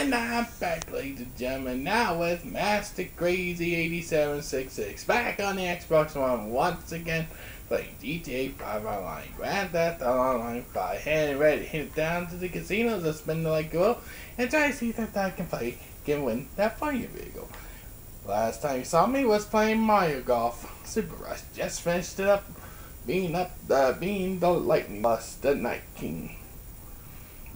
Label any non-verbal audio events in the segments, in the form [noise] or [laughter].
And I'm back, ladies and gentlemen, now with Master Crazy 8766. Back on the Xbox One once again, playing GTA 5 Online. Grab that Online 5. And ready to hit down to the casinos and spend the like go and try to see if I can play, can win that fire vehicle. Last time you saw me was playing Mario Golf Super Rush. Just finished it up, being up, uh, being the lightning boss, the Night King.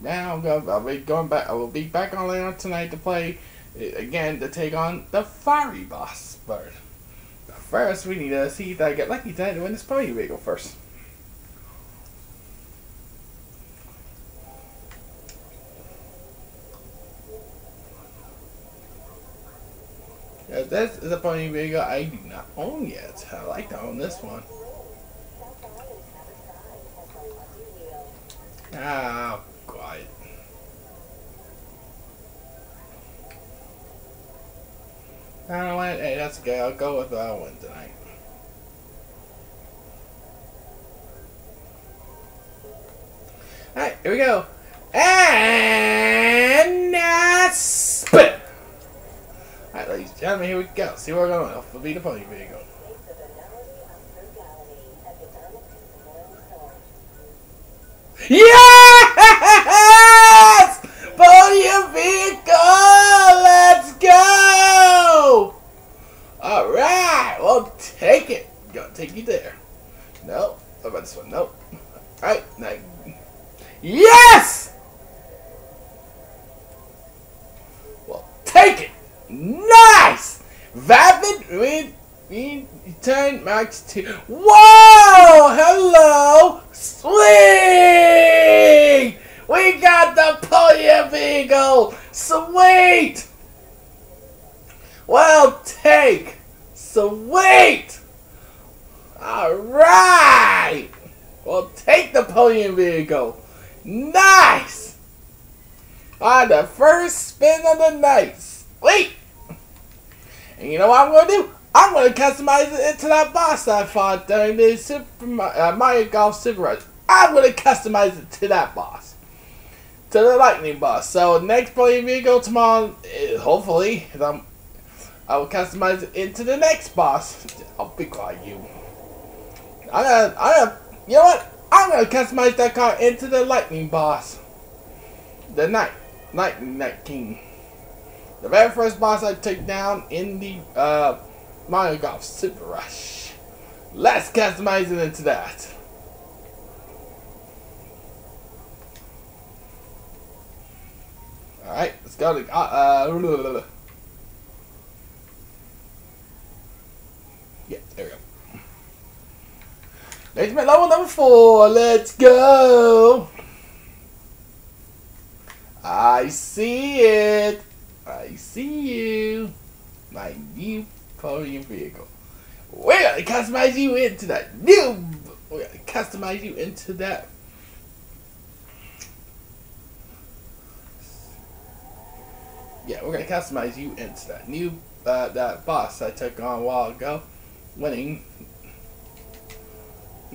Now I'll, be going back. I will be back on tonight to play uh, again to take on the fiery boss. But first, we need to see if I get lucky tonight to win this party vehicle first. Yeah, this is a pony vehicle I do not own yet. I like to own this one. Ah, quiet. I what. Hey, that's okay. I'll go with that one tonight. Alright, here we go. And uh, spit. Alright, ladies and gentlemen, here we go. See where we're going. Off will be the pony vehicle. Yes! Gonna take you there. No. What about this one? Nope. Alright, now. Yes! Well, take it! Nice! Vapid with Retinue Mk II. Whoa! Hello! Sweet! We got the podium vehicle! Sweet! Well, take! Sweet! Alright! Well, take the podium vehicle! Nice! On the first spin of the night! Sweet! And you know what I'm gonna do? I'm gonna customize it into that boss I fought during the Super uh, Mario Golf Super Rush. I'm gonna customize it to that boss, to the Lightning boss. So next playing vehicle tomorrow, uh, hopefully, I will customize it into the next boss. I'll be quiet, you. I'm gonna, I'm gonna, you know what? I'm gonna customize that car into the Lightning boss, the Night, Lightning Night King. The very first boss I take down in the uh, Mario Golf Super Rush. Let's customize it into that. Alright, let's go to. Uh, uh, [laughs] blah, blah, blah. Yeah, there we go. Basement level number four. Let's go. I see it. I see you. My new podium vehicle. We're gonna customize you into that new. We're gonna customize you into that. Yeah, we're gonna customize you into that new uh, that boss I took on a while ago, winning.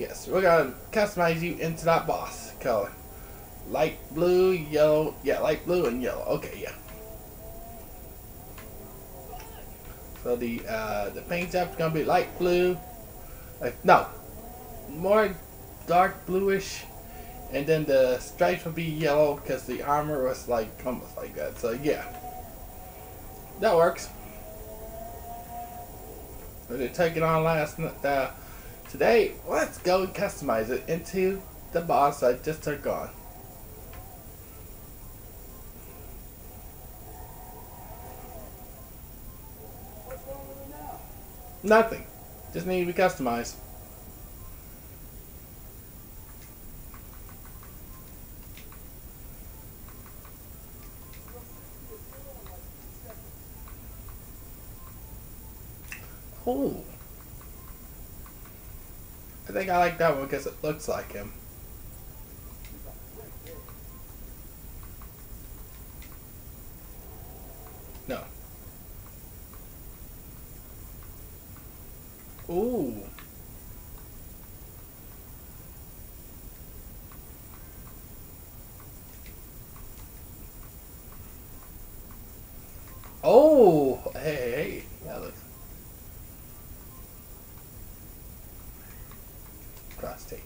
Yes, we're gonna customize you into that boss color, light blue, yellow. Yeah, light blue and yellow. Okay, yeah. So the uh, the paint job is gonna be light blue, like no, more dark bluish, and then the stripes will be yellow because the armor was like almost like that. So yeah, that works. So they took it on last night. Uh, today, let's go and customize it into the boss I just took on. Nothing. Just need to be customized. Oh. I think I like that one because it looks like him. No. Ooh. Oh, hey, hey, that looks. Cross tape.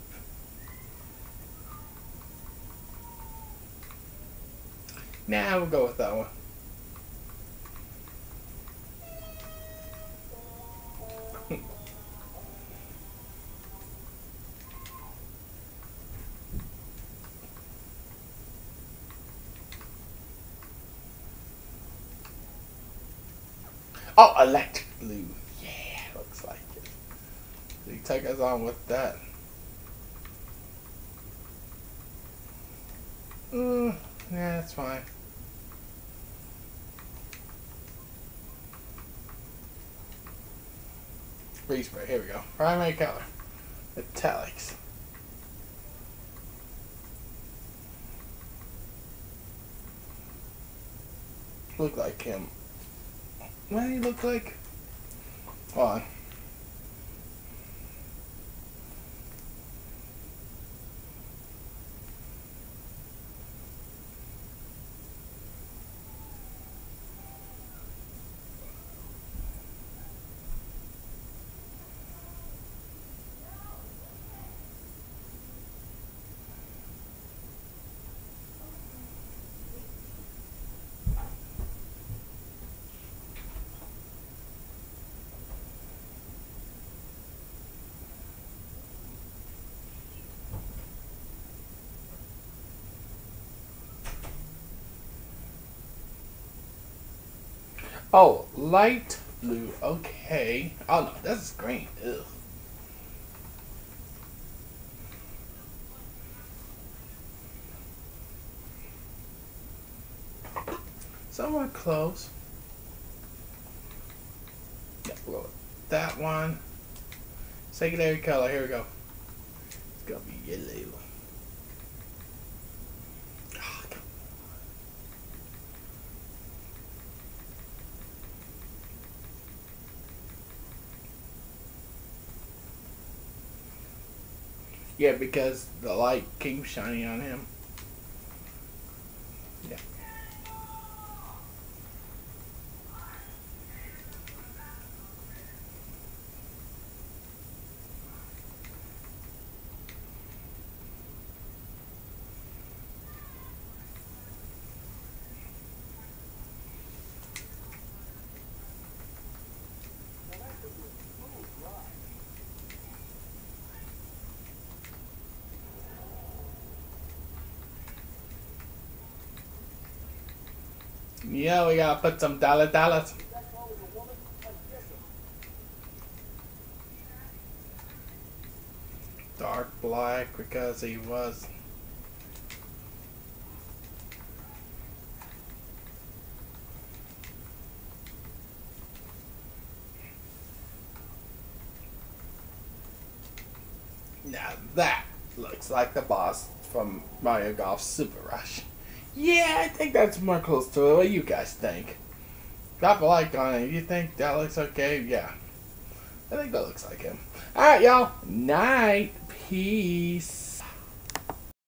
Nah, we'll go with that one. [laughs] Oh, electric blue. Yeah, looks like it. He take us on with that. Mm, yeah, that's fine. Respray, here we go. Primary color. Italics. Look like him. What do you look like? Hold on. Oh, light blue. Okay. Oh no, that's green. Ugh. Somewhat close. That one. Secondary color. Here we go. It's gonna be yellow. Yeah, because the light came shining on him. Yeah, we gotta put some dollar dollars. Dark black because he was. Now that looks like the boss from Mario Golf Super Rush. Yeah, I think that's more close to it. What you guys think? Drop a like on it. You think that looks okay? Yeah. I think that looks like him. Alright, y'all. Night. Peace.